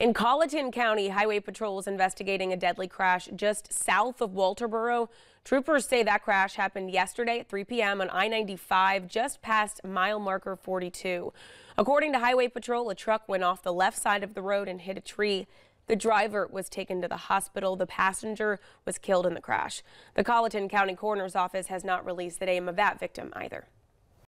In Colleton County, Highway Patrol is investigating a deadly crash just south of Walterboro. Troopers say that crash happened yesterday at 3 p.m. on I-95 just past mile marker 42. According to Highway Patrol, a truck went off the left side of the road and hit a tree. The driver was taken to the hospital. The passenger was killed in the crash. The Colleton County Coroner's Office has not released the name of that victim either.